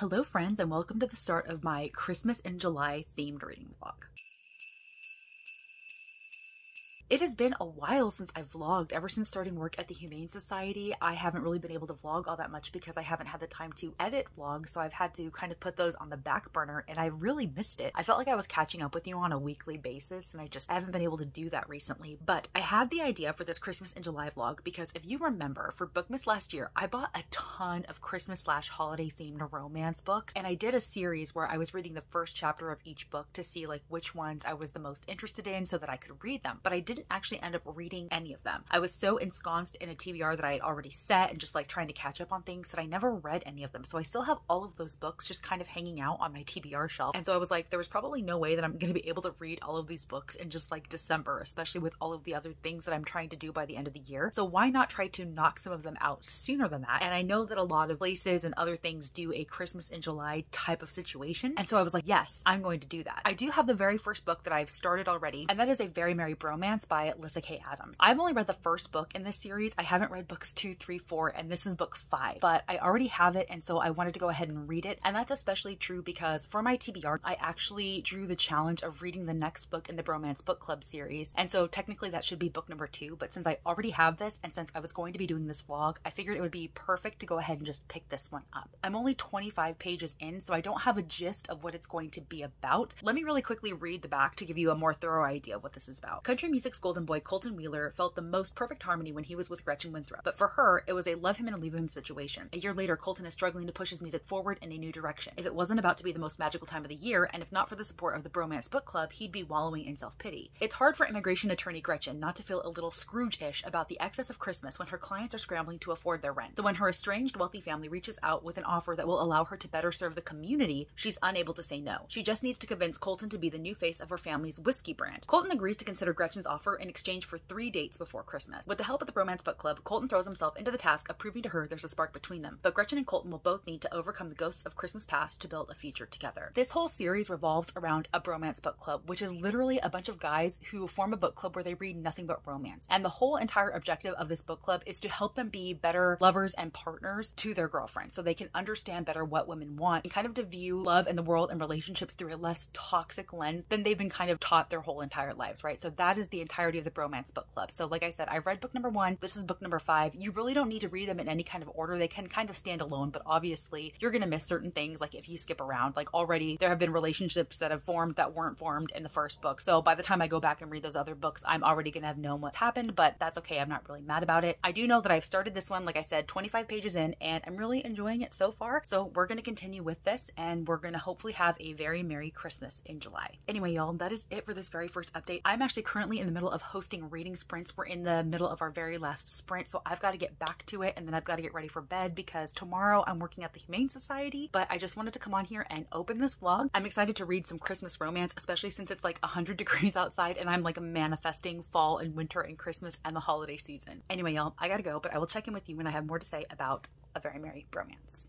Hello, friends, and welcome to the start of my Christmas in July themed reading vlog. It has been a while since I've vlogged. Ever since starting work at the Humane Society, I haven't really been able to vlog all that much because I haven't had the time to edit vlogs, so I've had to kind of put those on the back burner and I really missed it. I felt like I was catching up with you on a weekly basis and I just haven't been able to do that recently. But I had the idea for this Christmas in July vlog because if you remember, for Bookmas last year, I bought a ton of Christmas slash holiday themed romance books and I did a series where I was reading the first chapter of each book to see like which ones I was the most interested in so that I could read them. But I didn't actually end up reading any of them. I was so ensconced in a TBR that I had already set and just like trying to catch up on things that I never read any of them. So I still have all of those books just kind of hanging out on my TBR shelf. And so I was like, there was probably no way that I'm going to be able to read all of these books in just like December, especially with all of the other things that I'm trying to do by the end of the year. So why not try to knock some of them out sooner than that? And I know that a lot of places and other things do a Christmas in July type of situation. And so I was like, yes, I'm going to do that. I do have the very first book that I've started already, and that is A Very Merry Bromance by Lyssa Kay Adams. I've only read the first book in this series. I haven't read books two, three, four, and this is book five, but I already have it, and so I wanted to go ahead and read it. And that's especially true because for my TBR, I actually drew the challenge of reading the next book in the Bromance Book Club series. And so technically that should be book number two, but since I already have this, and since I was going to be doing this vlog, I figured it would be perfect to go ahead and just pick this one up. I'm only 25 pages in, so I don't have a gist of what it's going to be about. Let me really quickly read the back to give you a more thorough idea of what this is about. Country golden boy Colton Wheeler felt the most perfect harmony when he was with Gretchen Winthrop, but for her, it was a love him and leave him situation. A year later, Colton is struggling to push his music forward in a new direction. If it wasn't about to be the most magical time of the year, and if not for the support of the Bromance Book Club, he'd be wallowing in self pity. It's hard for immigration attorney Gretchen not to feel a little Scrooge ish about the excess of Christmas when her clients are scrambling to afford their rent. So when her estranged wealthy family reaches out with an offer that will allow her to better serve the community, she's unable to say no. She just needs to convince Colton to be the new face of her family's whiskey brand. Colton agrees to consider Gretchen's offer in exchange for three dates before Christmas. With the help of the Bromance Book Club, Colton throws himself into the task of proving to her there's a spark between them. But Gretchen and Colton will both need to overcome the ghosts of Christmas past to build a future together. This whole series revolves around a Bromance Book Club, which is literally a bunch of guys who form a book club where they read nothing but romance. And the whole entire objective of this book club is to help them be better lovers and partners to their girlfriends so they can understand better what women want and kind of to view love and the world and relationships through a less toxic lens than they've been kind of taught their whole entire lives, right? So that is the entirety of the Bromance Book Club. So like I said, I've read book number one. This is book number five. You really don't need to read them in any kind of order. They can kind of stand alone, but obviously you're going to miss certain things. Like if you skip around, like already there have been relationships that have formed that weren't formed in the first book. So by the time I go back and read those other books, I'm already going to have known what's happened, but that's okay. I'm not really mad about it. I do know that I've started this one, like I said, 25 pages in, and I'm really enjoying it so far. So we're going to continue with this and we're going to hopefully have a very Merry Christmas in July. Anyway, y'all, that is it for this very first update. I'm actually currently in the middle of hosting reading sprints. We're in the middle of our very last sprint, so I've got to get back to it and then I've got to get ready for bed because tomorrow I'm working at the Humane Society. But I just wanted to come on here and open this vlog. I'm excited to read some Christmas romance, especially since it's like 100 degrees outside and I'm like manifesting fall and winter and Christmas and the holiday season. Anyway, y'all, I gotta go, but I will check in with you when I have more to say about A Very Merry Bromance.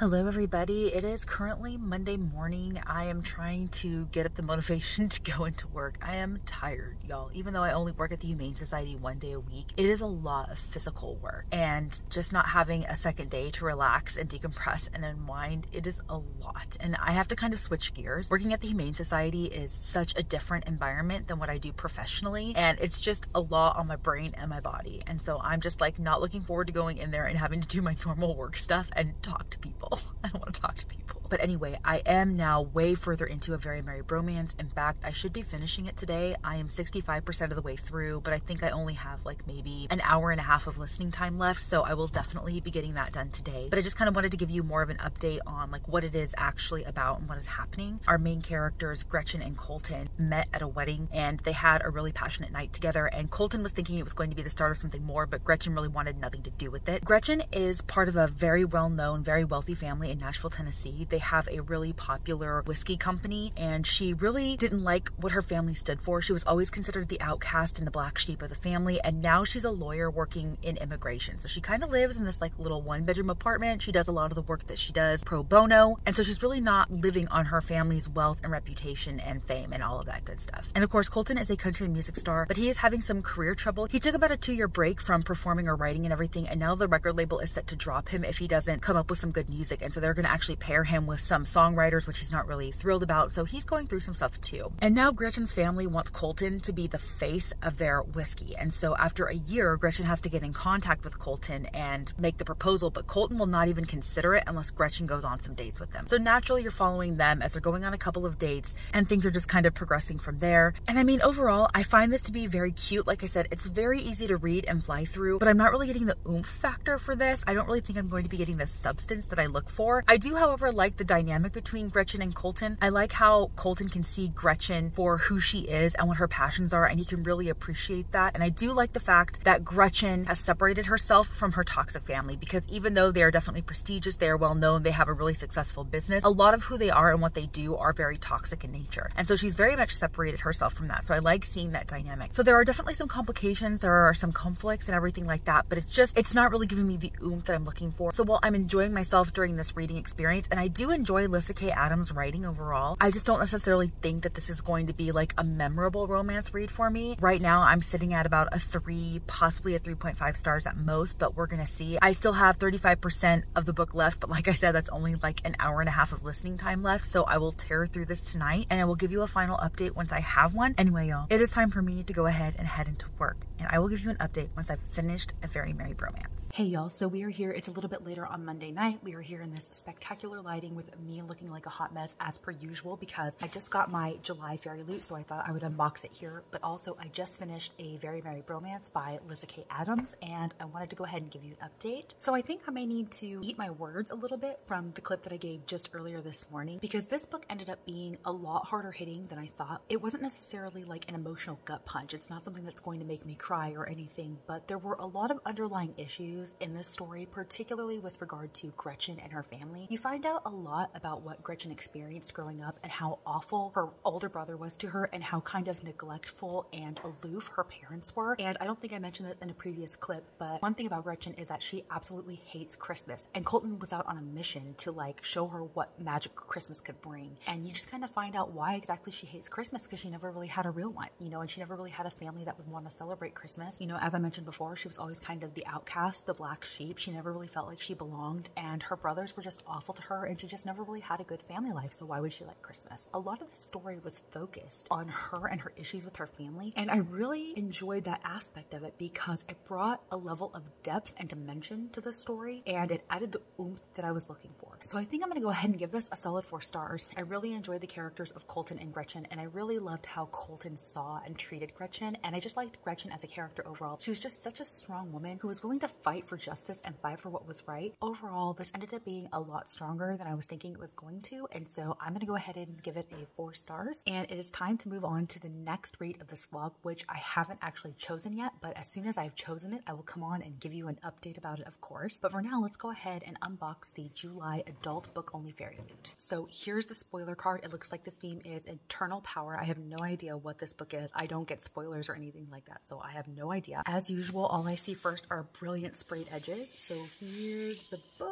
Hello, everybody. It is currently Monday morning. I am trying to get up the motivation to go into work. I am tired, y'all. Even though I only work at the Humane Society one day a week, it is a lot of physical work. And just not having a second day to relax and decompress and unwind, it is a lot. And I have to kind of switch gears. Working at the Humane Society is such a different environment than what I do professionally. And it's just a lot on my brain and my body. And so I'm just like not looking forward to going in there and having to do my normal work stuff and talk to people. I don't want to talk to people. But anyway, I am now way further into A Very Merry Bromance. In fact, I should be finishing it today. I am 65% of the way through, but I think I only have like maybe an hour and a half of listening time left, so I will definitely be getting that done today. But I just kind of wanted to give you more of an update on like what it is actually about and what is happening. Our main characters, Gretchen and Colton, met at a wedding and they had a really passionate night together. And Colton was thinking it was going to be the start of something more, but Gretchen really wanted nothing to do with it. Gretchen is part of a very well known, very wealthy family in Nashville, Tennessee. They have a really popular whiskey company, and she really didn't like what her family stood for. She was always considered the outcast and the black sheep of the family, and now she's a lawyer working in immigration. So she kind of lives in this like little one bedroom apartment. She does a lot of the work that she does pro bono, and so she's really not living on her family's wealth and reputation and fame and all of that good stuff. And of course, Colton is a country music star, but he is having some career trouble. He took about a two year break from performing or writing and everything, and now the record label is set to drop him if he doesn't come up with some good music. And so they're going to actually pair him with some songwriters, which he's not really thrilled about. So he's going through some stuff too. And now Gretchen's family wants Colton to be the face of their whiskey. And so after a year, Gretchen has to get in contact with Colton and make the proposal, but Colton will not even consider it unless Gretchen goes on some dates with them. So naturally, you're following them as they're going on a couple of dates and things are just kind of progressing from there. And I mean, overall, I find this to be very cute. Like I said, it's very easy to read and fly through, but I'm not really getting the oomph factor for this. I don't really think I'm going to be getting the substance that I look for. I do, however, like the dynamic between Gretchen and Colton. I like how Colton can see Gretchen for who she is and what her passions are, and he can really appreciate that. And I do like the fact that Gretchen has separated herself from her toxic family because even though they are definitely prestigious, they are well known, they have a really successful business, a lot of who they are and what they do are very toxic in nature. And so she's very much separated herself from that. So I like seeing that dynamic. So there are definitely some complications, there are some conflicts and everything like that, but it's just, it's not really giving me the oomph that I'm looking for. So while I'm enjoying myself during this reading experience, and I do enjoy Lyssa Kay Adams' writing overall, I just don't necessarily think that this is going to be like a memorable romance read for me. Right now, I'm sitting at about a three, possibly a 3.5 stars at most, but we're gonna see. I still have 35% of the book left, but like I said, that's only like an hour and a half of listening time left. So I will tear through this tonight and I will give you a final update once I have one. Anyway, y'all, it is time for me to go ahead and head into work and I will give you an update once I've finished A Very Merry Bromance. Hey y'all, so we are here. It's a little bit later on Monday night. We are here in this spectacular lighting with me looking like a hot mess as per usual because I just got my July FairyLoot, so I thought I would unbox it here. But also, I just finished A Very Merry Bromance by Lyssa Kay Adams, and I wanted to go ahead and give you an update. So I think I may need to eat my words a little bit from the clip that I gave just earlier this morning because this book ended up being a lot harder hitting than I thought. It wasn't necessarily like an emotional gut punch. It's not something that's going to make me cry or anything, but there were a lot of underlying issues in this story, particularly with regard to Gretchen and her family. You find out a lot about what Gretchen experienced growing up and how awful her older brother was to her and how kind of neglectful and aloof her parents were. And I don't think I mentioned this in a previous clip, but one thing about Gretchen is that she absolutely hates Christmas. And Colton was out on a mission to like show her what magic Christmas could bring. And you just kind of find out why exactly she hates Christmas because she never really had a real one, you know, and she never really had a family that would want to celebrate Christmas. You know, as I mentioned before, she was always kind of the outcast, the black sheep. She never really felt like she belonged, and her brothers were just awful to her, and she just never really had a good family life. So why would she like Christmas? A lot of the story was focused on her and her issues with her family, and I really enjoyed that aspect of it because it brought a level of depth and dimension to the story, and it added the oomph that I was looking for. So I think I'm gonna go ahead and give this a solid four stars. I really enjoyed the characters of Colton and Gretchen, and I really loved how Colton saw and treated Gretchen, and I just liked Gretchen as a character overall. She was just such a strong woman who was willing to fight for justice and fight for what was right. Overall, this ended up being a lot stronger than I was thinking it was going to, and so I'm gonna go ahead and give it a four stars. And it is time to move on to the next read of this vlog, which I haven't actually chosen yet, but as soon as I've chosen it, I will come on and give you an update about it, of course. But for now, let's go ahead and unbox the July adult book only FairyLoot. So here's the spoiler card. It looks like the theme is Eternal Power. I have no idea what this book is. I don't get spoilers or anything like that, so I have no idea. As usual, all I see first are brilliant sprayed edges. So here's the book,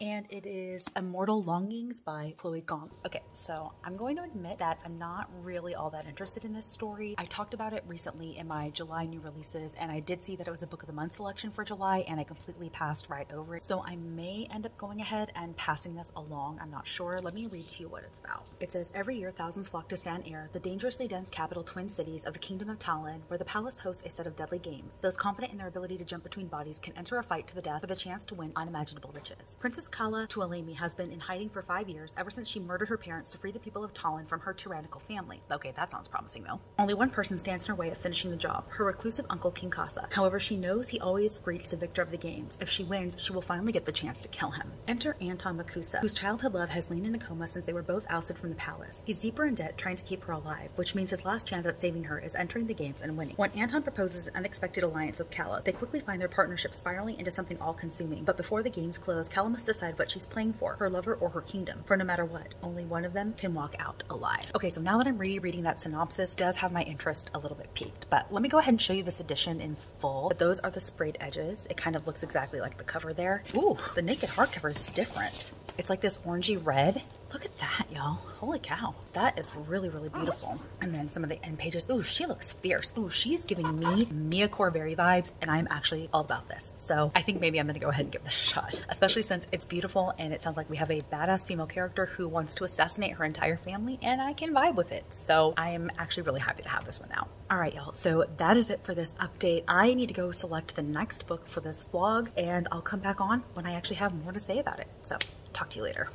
and it is Immortal Longings by Chloe Gong. Okay, so I'm going to admit that I'm not really all that interested in this story. I talked about it recently in my July new releases, and I did see that it was a book of the month selection for July, and I completely passed right over it. So I may end up going ahead and passing this along. I'm not sure. Let me read to you what it's about. It says every year thousands flock to San-Er, the dangerously dense capital twin cities of the Kingdom of Talin, where the palace hosts a set of deadly games. Those confident in their ability to jump between bodies can enter a fight to the death for the chance to win unimaginable riches. Matches. Princess Calla Tuoleimi has been in hiding for five years ever since she murdered her parents to free the people of Talin from her tyrannical family. Okay, that sounds promising though. Only one person stands in her way of finishing the job, her reclusive uncle King Kasa. However, she knows he always greets the victor of the games. If she wins, she will finally get the chance to kill him. Enter Anton Makusa, whose childhood love has lain in a coma since they were both ousted from the palace. He's deeper in debt trying to keep her alive, which means his last chance at saving her is entering the games and winning. When Anton proposes an unexpected alliance with Calla, they quickly find their partnership spiraling into something all-consuming. But before the games close, Calla must decide what she's playing for, her lover or her kingdom. For no matter what, only one of them can walk out alive. Okay, so now that I'm rereading that synopsis, does have my interest a little bit peaked. But let me go ahead and show you this edition in full. But those are the sprayed edges. It kind of looks exactly like the cover there. Ooh, the naked hardcover is different. It's like this orangey red. Look at that, y'all. Holy cow. That is really, really beautiful. And then some of the end pages. Ooh, she looks fierce. Ooh, she's giving me Mia Corvere vibes, and I'm actually all about this. So I think maybe I'm gonna go ahead and give this a shot, especially since it's beautiful and it sounds like we have a badass female character who wants to assassinate her entire family, and I can vibe with it. So I am actually really happy to have this one out. All right, y'all. So that is it for this update. I need to go select the next book for this vlog, and I'll come back on when I actually have more to say about it. So talk to you later.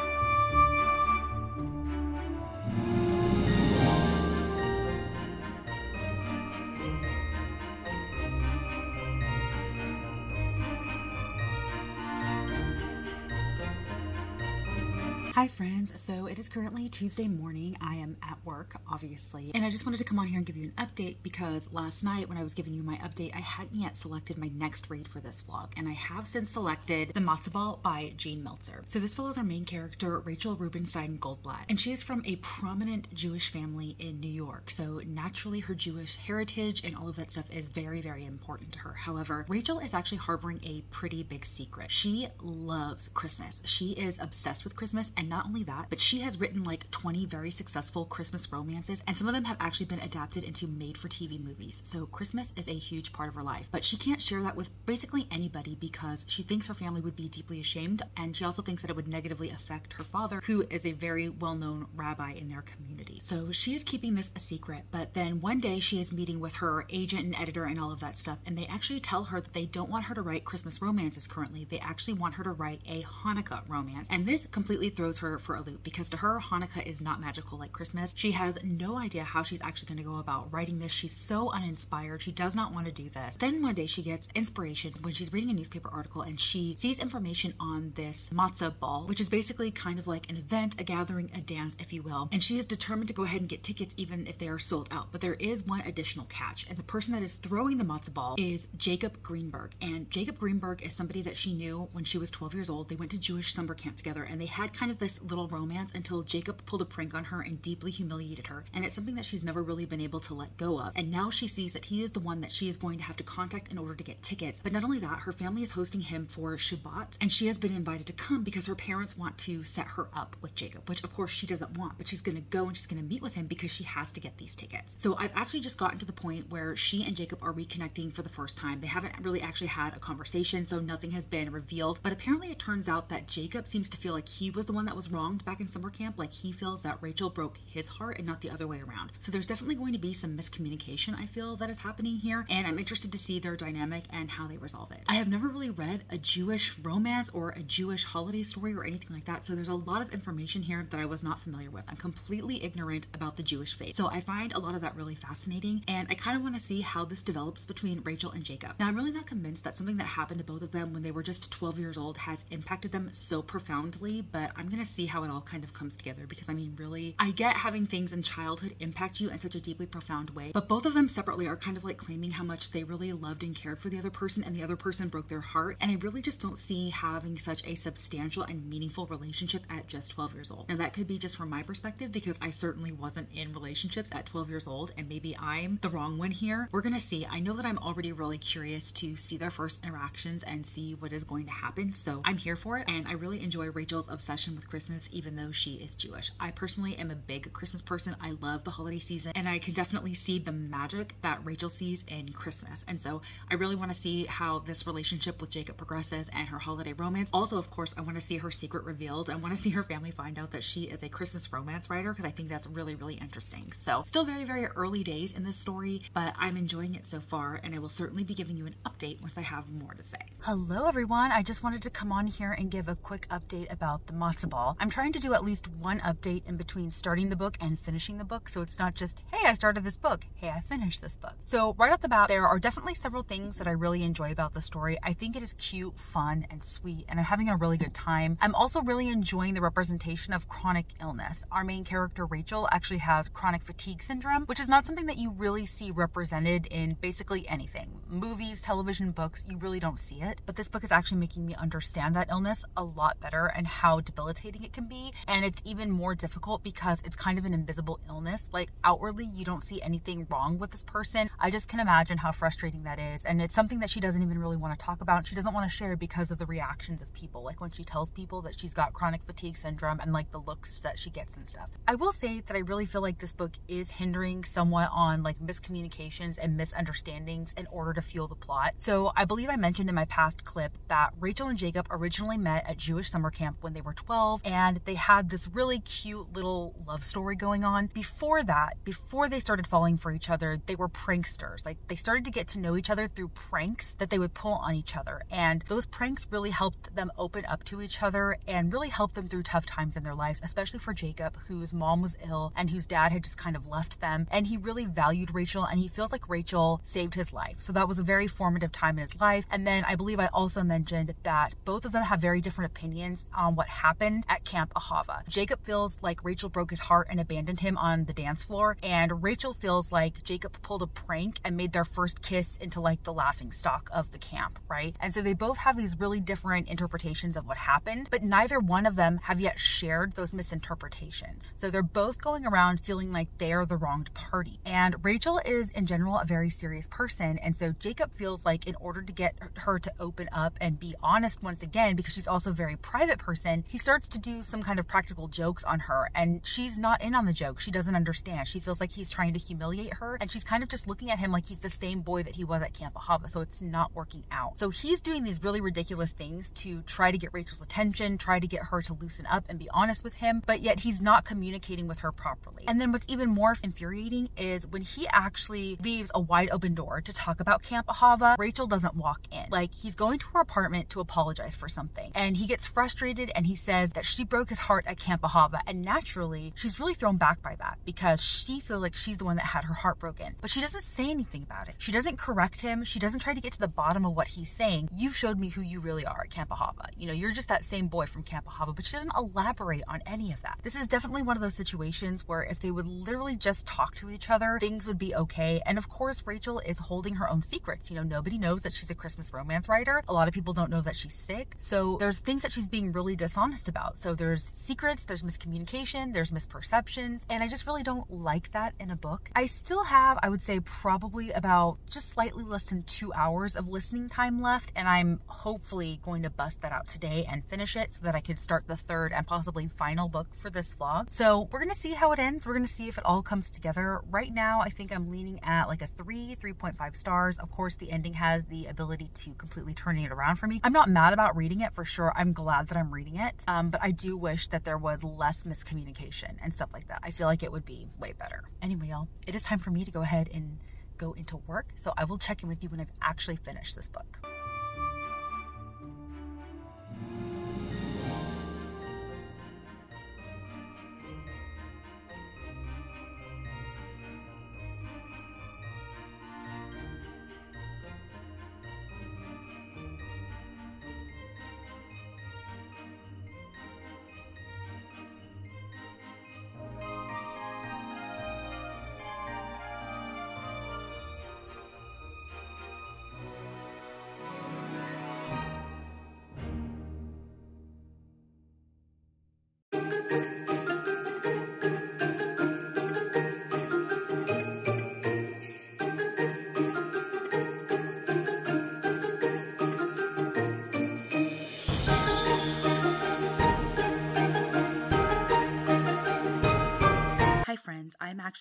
Hi friends, so it is currently Tuesday morning. I am at work, obviously, and I just wanted to come on here and give you an update because last night when I was giving you my update, I hadn't yet selected my next read for this vlog, and I have since selected The Matzah Ball by Jean Meltzer. So this follows our main character, Rachel Rubenstein Goldblatt, and she is from a prominent Jewish family in New York, so naturally her Jewish heritage and all of that stuff is very, very important to her. However, Rachel is actually harboring a pretty big secret. She loves Christmas. She is obsessed with Christmas and not only that, but she has written like 20 very successful Christmas romances, and some of them have actually been adapted into made for TV movies. So Christmas is a huge part of her life. But she can't share that with basically anybody because she thinks her family would be deeply ashamed, and she also thinks that it would negatively affect her father, who is a very well known rabbi in their community. So she is keeping this a secret, but then one day she is meeting with her agent and editor and all of that stuff, and they actually tell her that they don't want her to write Christmas romances currently. They actually want her to write a Hanukkah romance. And this completely throws her for a loop because to her, Hanukkah is not magical like Christmas. She has no idea how she's actually going to go about writing this. She's so uninspired. She does not want to do this. Then one day she gets inspiration when she's reading a newspaper article and she sees information on this matzah ball, which is basically kind of like an event, a gathering, a dance, if you will. And she is determined to go ahead and get tickets even if they are sold out. But there is one additional catch. And the person that is throwing the matzah ball is Jacob Greenberg. And Jacob Greenberg is somebody that she knew when she was 12 years old. They went to Jewish summer camp together and they had kind of this little romance until Jacob pulled a prank on her and deeply humiliated her. And it's something that she's never really been able to let go of. And now she sees that he is the one that she is going to have to contact in order to get tickets. But not only that, her family is hosting him for Shabbat and she has been invited to come because her parents want to set her up with Jacob, which of course she doesn't want, but she's going to go and she's going to meet with him because she has to get these tickets. So I've actually just gotten to the point where she and Jacob are reconnecting for the first time. They haven't really actually had a conversation, so nothing has been revealed. But apparently it turns out that Jacob seems to feel like he was the one that was wrong wronged back in summer camp, like he feels that Rachel broke his heart and not the other way around. So there's definitely going to be some miscommunication, I feel, that is happening here, and I'm interested to see their dynamic and how they resolve it. I have never really read a Jewish romance or a Jewish holiday story or anything like that, so there's a lot of information here that I was not familiar with. I'm completely ignorant about the Jewish faith. So I find a lot of that really fascinating, and I kind of want to see how this develops between Rachel and Jacob. Now, I'm really not convinced that something that happened to both of them when they were just 12 years old has impacted them so profoundly, but I'm gonna see how it all kind of comes together because I mean, really, I get having things in childhood impact you in such a deeply profound way, but both of them separately are kind of like claiming how much they really loved and cared for the other person and the other person broke their heart. And I really just don't see having such a substantial and meaningful relationship at just 12 years old. Now, that could be just from my perspective because I certainly wasn't in relationships at 12 years old, and maybe I'm the wrong one here. We're gonna see. I know that I'm already really curious to see their first interactions and see what is going to happen, so I'm here for it. And I really enjoy Rachel's obsession with Christmas, even though she is Jewish. I personally am a big Christmas person. I love the holiday season, and I can definitely see the magic that Rachel sees in Christmas. And so I really want to see how this relationship with Jacob progresses and her holiday romance. Also, of course, I want to see her secret revealed. I want to see her family find out that she is a Christmas romance writer because I think that's really, really interesting. So, still very, very early days in this story, but I'm enjoying it so far, and I will certainly be giving you an update once I have more to say. Hello, everyone. I just wanted to come on here and give a quick update about the matzo ball. I'm trying to do at least one update in between starting the book and finishing the book, so it's not just, hey, I started this book, hey, I finished this book. So, right off the bat, there are definitely several things that I really enjoy about the story. I think it is cute, fun, and sweet, and I'm having a really good time. I'm also really enjoying the representation of chronic illness. Our main character, Rachel, actually has chronic fatigue syndrome, which is not something that you really see represented in basically anything. Movies, television, books, you really don't see it. But this book is actually making me understand that illness a lot better and how debilitating it can be. And it's even more difficult because it's kind of an invisible illness. Like outwardly, you don't see anything wrong with this person. I just can imagine how frustrating that is. And it's something that she doesn't even really want to talk about. She doesn't want to share because of the reactions of people. Like when she tells people that she's got chronic fatigue syndrome and like the looks that she gets and stuff. I will say that I really feel like this book is hindering somewhat on like miscommunications and misunderstandings in order to fuel the plot. So I believe I mentioned in my past clip that Rachel and Jacob originally met at Jewish summer camp when they were 12 and they had this really cute little love story going on. Before that, before they started falling for each other, they were pranksters. Like they started to get to know each other through pranks that they would pull on each other. And those pranks really helped them open up to each other and really helped them through tough times in their lives, especially for Jacob, whose mom was ill and whose dad had just kind of left them. And he really valued Rachel and he feels like Rachel saved his life. So that was a very formative time in his life. And then I believe I also mentioned that both of them have very different opinions on what happened at Camp Ahava. Jacob feels like Rachel broke his heart and abandoned him on the dance floor, and Rachel feels like Jacob pulled a prank and made their first kiss into like the laughing stock of the camp, right? And so they both have these really different interpretations of what happened, but neither one of them have yet shared those misinterpretations. So they're both going around feeling like they're the wronged party. And Rachel is in general a very serious person, and so Jacob feels like in order to get her to open up and be honest once again, because she's also a very private person, he starts to do some kind of practical jokes on her, and she's not in on the joke. She doesn't understand. She feels like he's trying to humiliate her, and she's kind of just looking at him like he's the same boy that he was at Camp Ahava, so it's not working out. So he's doing these really ridiculous things to try to get Rachel's attention, try to get her to loosen up and be honest with him, but yet he's not communicating with her properly. And then what's even more infuriating is when he actually leaves a wide open door to talk about Camp Ahava, Rachel doesn't walk in. Like he's going to her apartment to apologize for something, and he gets frustrated and he says that she broke his heart at Camp Ahava, and naturally she's really thrown back by that because she feels like she's the one that had her heart broken. But she doesn't say anything about it. She doesn't correct him. She doesn't try to get to the bottom of what he's saying. You've showed me who you really are at Camp Ahava. You know, you're just that same boy from Camp Ahava, but she doesn't elaborate on any of that. This is definitely one of those situations where if they would literally just talk to each other, things would be okay. And of course, Rachel is holding her own secrets. You know, nobody knows that she's a Christmas romance writer. A lot of people don't know that she's sick. So there's things that she's being really dishonest about. So there's secrets, there's miscommunication, there's misperceptions, and I just really don't like that in a book. I still have, I would say, probably about just slightly less than two hours of listening time left, and I'm hopefully going to bust that out today and finish it so that I can start the third and possibly final book for this vlog. So we're gonna see how it ends. We're gonna see if it all comes together. Right now, I think I'm leaning at like a three, 3.5 stars. Of course, the ending has the ability to completely turn it around for me. I'm not mad about reading it for sure. I'm glad that I'm reading it, um, but I do wish that there was less miscommunication and stuff like that. I feel like it would be way better. Anyway, y'all, it is time for me to go ahead and go into work. So I will check in with you when I've actually finished this book.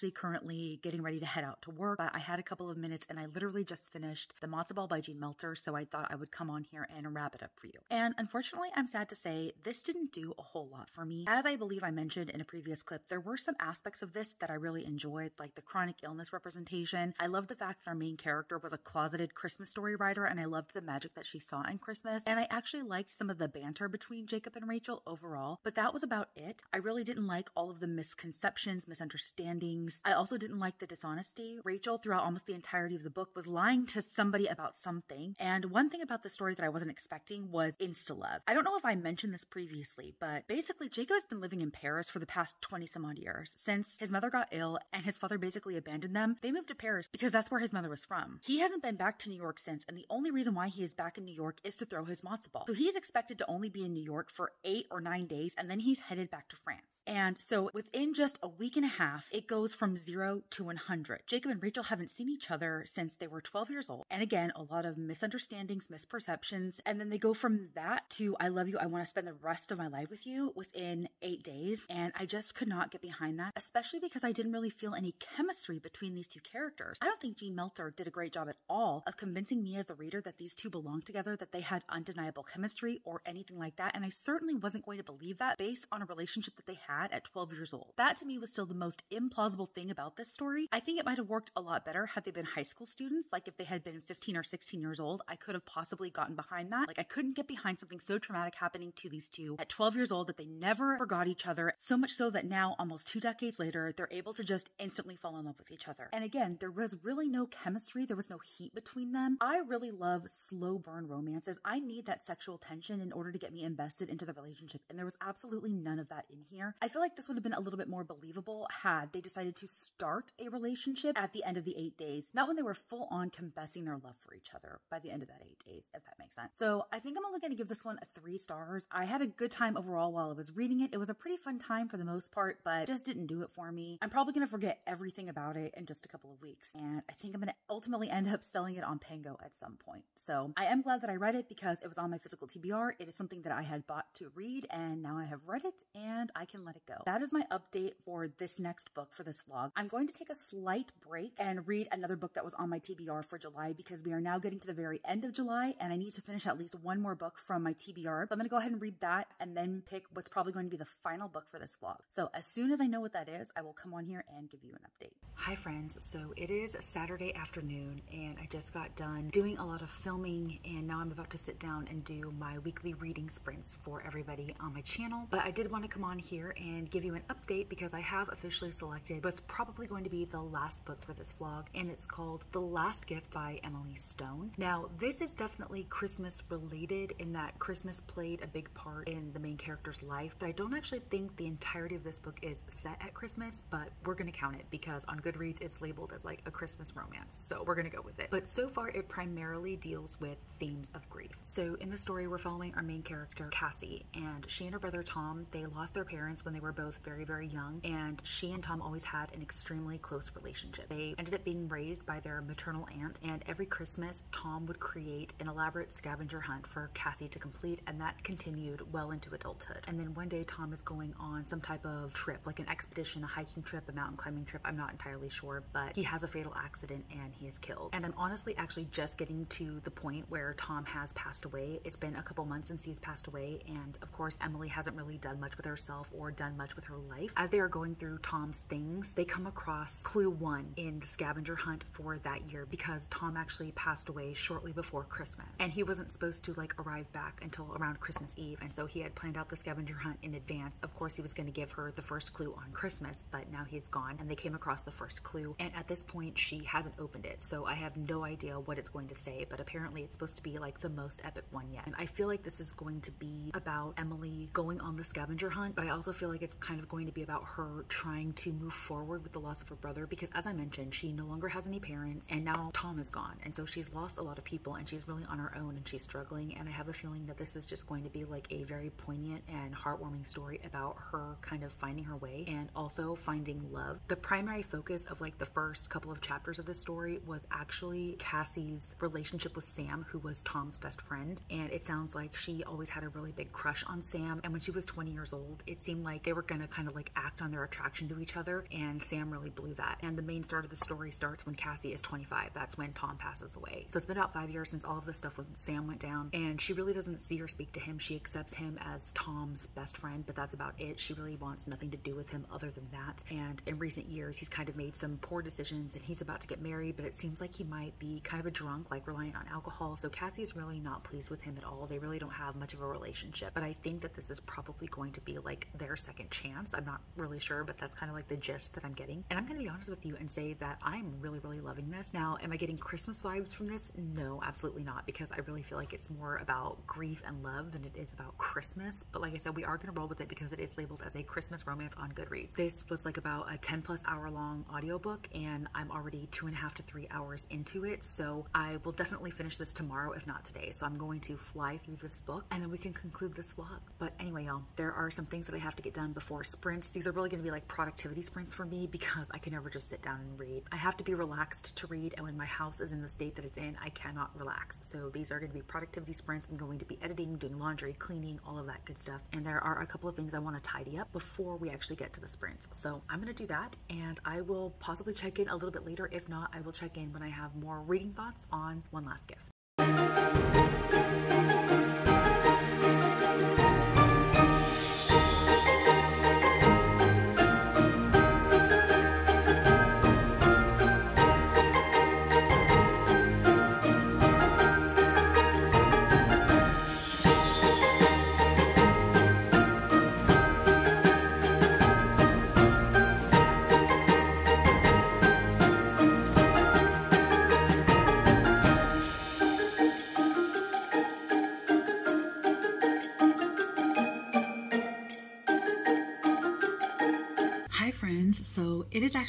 Actually currently getting ready to head out to work, but I had a couple of minutes and I literally just finished The Matzah Ball by Jean Meltzer, so I thought I would come on here and wrap it up for you. And unfortunately, I'm sad to say this didn't do a whole lot for me. As I believe I mentioned in a previous clip, there were some aspects of this that I really enjoyed, like the chronic illness representation. I loved the fact that our main character was a closeted Christmas story writer, and I loved the magic that she saw in Christmas. And I actually liked some of the banter between Jacob and Rachel overall, but that was about it. I really didn't like all of the misconceptions, misunderstandings. I also didn't like the dishonesty. Rachel, throughout almost the entirety of the book, was lying to somebody about something. And one thing about the story that I wasn't expecting was insta love. I don't know if I mentioned this previously, but basically, Jacob has been living in Paris for the past 20 some odd years. Since his mother got ill and his father basically abandoned them, they moved to Paris because that's where his mother was from. He hasn't been back to New York since, and the only reason why he is back in New York is to throw his matzo ball. So he is expected to only be in New York for eight or nine days, and then he's headed back to France. And so within just a week and a half, it goes from zero to 100. Jacob and Rachel haven't seen each other since they were 12 years old. And again, a lot of misunderstandings, misperceptions. And then they go from that to I love you, I want to spend the rest of my life with you within eight days. And I just could not get behind that, especially because I didn't really feel any chemistry between these two characters. I don't think Jean Meltzer did a great job at all of convincing me as a reader that these two belonged together, that they had undeniable chemistry or anything like that. And I certainly wasn't going to believe that based on a relationship that they had at 12 years old. That to me was still the most implausible thing about this story. I think it might have worked a lot better had they been high school students. Like if they had been 15 or 16 years old, I could have possibly gotten behind that. Like I couldn't get behind something so traumatic happening to these two at 12 years old that they never forgot each other. So much so that now, almost two decades later, they're able to just instantly fall in love with each other. And again, there was really no chemistry. There was no heat between them. I really love slow burn romances. I need that sexual tension in order to get me invested into the relationship. And there was absolutely none of that in here. I feel like this would have been a little bit more believable had they decided to start a relationship at the end of the eight days, not when they were full on confessing their love for each other by the end of that eight days, if that makes sense. So I think I'm only going to give this one a three stars. I had a good time overall while I was reading it. It was a pretty fun time for the most part, but just didn't do it for me. I'm probably going to forget everything about it in just a couple of weeks. And I think I'm going to ultimately end up selling it on Pango at some point. So I am glad that I read it because it was on my physical TBR. It is something that I had bought to read and now I have read it and I can let it go. That is my update for this next book for this I'm going to take a slight break and read another book that was on my TBR for July because we are now getting to the very end of July and I need to finish at least one more book from my TBR. So I'm going to go ahead and read that and then pick what's probably going to be the final book for this vlog. So as soon as I know what that is, I will come on here and give you an update. Hi friends, so it is Saturday afternoon and I just got done doing a lot of filming and now I'm about to sit down and do my weekly reading sprints for everybody on my channel. But I did want to come on here and give you an update because I have officially selected what's probably going to be the last book for this vlog and it's called The Last Gift by Emily Stone. Now this is definitely Christmas related in that Christmas played a big part in the main character's life but I don't actually think the entirety of this book is set at Christmas but we're gonna count it because on Goodreads it's labeled as like a Christmas romance so we're gonna go with it. But so far it primarily deals with themes of grief. So in the story we're following our main character Cassie and she and her brother Tom they lost their parents when they were both very very young and she and Tom always had an extremely close relationship. They ended up being raised by their maternal aunt and every Christmas Tom would create an elaborate scavenger hunt for Cassie to complete and that continued well into adulthood. And then one day Tom is going on some type of trip like an expedition, a hiking trip, a mountain climbing trip, I'm not entirely sure, but he has a fatal accident and he is killed. And I'm honestly actually just getting to the point where Tom has passed away. It's been a couple months since he's passed away and of course Emily hasn't really done much with herself or done much with her life. As they are going through Tom's things, they come across clue one in the scavenger hunt for that year because Tom actually passed away shortly before Christmas. And he wasn't supposed to like arrive back until around Christmas Eve. And so he had planned out the scavenger hunt in advance. Of course he was going to give her the first clue on Christmas but now he's gone and they came across the first clue. And at this point she hasn't opened it. So I have no idea what it's going to say but apparently it's supposed to be like the most epic one yet. And I feel like this is going to be about Emily going on the scavenger hunt but I also feel like it's kind of going to be about her trying to move forward with the loss of her brother because as I mentioned she no longer has any parents and now Tom is gone and so she's lost a lot of people and she's really on her own and she's struggling and I have a feeling that this is just going to be like a very poignant and heartwarming story about her kind of finding her way and also finding love. The primary focus of like the first couple of chapters of this story was actually Cassie's relationship with Sam, who was Tom's best friend. And it sounds like she always had a really big crush on Sam. And when she was 20 years old, it seemed like they were gonna kind of like act on their attraction to each other. And Sam really blew that. And the main start of the story starts when Cassie is 25. That's when Tom passes away. So it's been about five years since all of this stuff with Sam went down. And she really doesn't see or speak to him. She accepts him as Tom's best friend, but that's about it. She really wants nothing to do with him other than that. And in recent years, he's kind of made some poor decisions and he's about to get married, but it seems like he might be kind of a drunk, like reliant on alcohol. So Cassie is really not pleased with him at all. They really don't have much of a relationship. But I think that this is probably going to be like their second chance. I'm not really sure, but that's kind of like the gist that I'm getting. And I'm to be honest with you and say that I'm really, really loving this. Now, am I getting Christmas vibes from this? No, absolutely not, because I really feel like it's more about grief and love than it is about Christmas. But like I said, we are to roll with it because it is labeled as a Christmas romance on Goodreads. This was like about a 10 plus hour long audiobook and I'm already two and a half to three hours into it. So I will definitely finish this tomorrow, if not today. So I'm going to fly through this book and then we can conclude this vlog. But anyway, y'all, there are some things that I have to get done before sprints. These are really to be like productivity sprints for me because I can never just sit down and read. I have to be relaxed to read and when my house is in the state that it's in, I cannot relax. So these are going to be productivity sprints. I'm going to be editing, doing laundry, cleaning, all of that good stuff. And there are a couple of things I want to tidy up before we actually get to the sprints. So I'm going to do that and I will possibly check in a little bit later. If not, I will check in when I have more reading thoughts on One Last Gift.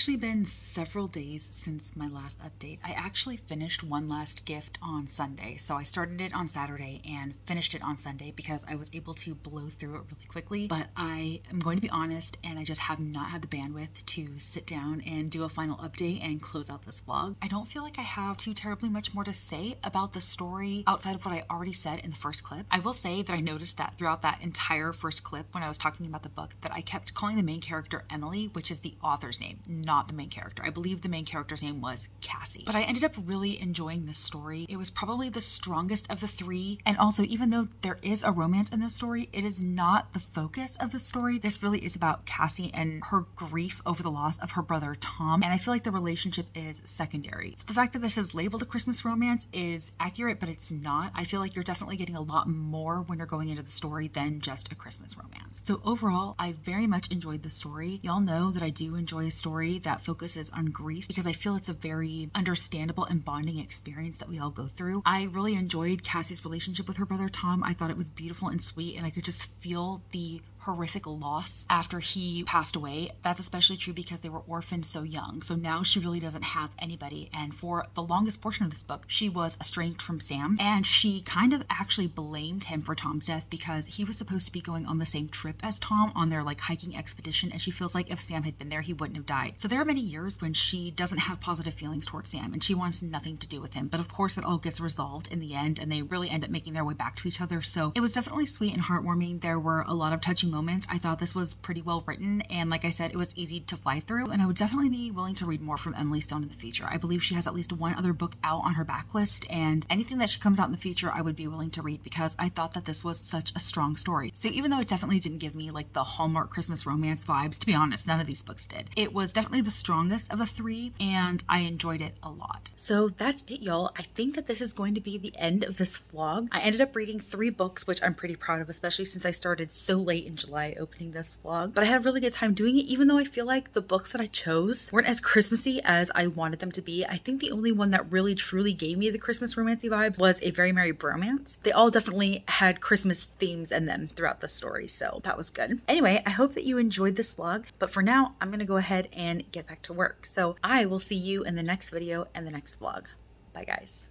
Actually been several days since my last update. I actually finished One Last Gift on Sunday. So I started it on Saturday and finished it on Sunday because I was able to blow through it really quickly. But I am going to be honest and I just have not had the bandwidth to sit down and do a final update and close out this vlog. I don't feel like I have too terribly much more to say about the story outside of what I already said in the first clip. I will say that I noticed that throughout that entire first clip when I was talking about the book that I kept calling the main character Emily which is the author's name, not the main character. I believe the main character's name was Cassie. But I ended up really enjoying this story. It was probably the strongest of the three. And also, even though there is a romance in this story, it is not the focus of the story. This really is about Cassie and her grief over the loss of her brother Tom. And I feel like the relationship is secondary. So the fact that this is labeled a Christmas romance is accurate, but it's not. I feel like you're definitely getting a lot more when you're going into the story than just a Christmas romance. So overall, I very much enjoyed the story. Y'all know that I do enjoy a story that focuses on grief because I feel it's a very understandable and bonding experience that we all go through. I really enjoyed Cassie's relationship with her brother Tom. I thought it was beautiful and sweet, and I could just feel the horrific loss after he passed away. That's especially true because they were orphaned so young. So now she really doesn't have anybody. And for the longest portion of this book, she was estranged from Sam. And she kind of actually blamed him for Tom's death because he was supposed to be going on the same trip as Tom on their like hiking expedition. And she feels like if Sam had been there, he wouldn't have died. So there are many years when she doesn't have positive feelings towards Sam and she wants nothing to do with him. But of course, it all gets resolved in the end and they really end up making their way back to each other. So it was definitely sweet and heartwarming. There were a lot of touching moments. I thought this was pretty well written, and like I said, it was easy to fly through, and I would definitely be willing to read more from Emily Stone in the future. I believe she has at least one other book out on her backlist, and anything that she comes out in the future, I would be willing to read because I thought that this was such a strong story. So even though it definitely didn't give me like the Hallmark Christmas romance vibes, to be honest, none of these books did. It was definitely the strongest of the three, and I enjoyed it a lot. So that's it, y'all. I think that this is going to be the end of this vlog. I ended up reading three books, which I'm pretty proud of, especially since I started so late in July opening this vlog. But I had a really good time doing it, even though I feel like the books that I chose weren't as Christmassy as I wanted them to be. I think the only one that really truly gave me the Christmas romancy vibes was A Very Merry Bromance. They all definitely had Christmas themes in them throughout the story, so that was good. Anyway, I hope that you enjoyed this vlog, but for now, I'm gonna go ahead and get back to work. So I will see you in the next video and the next vlog. Bye guys.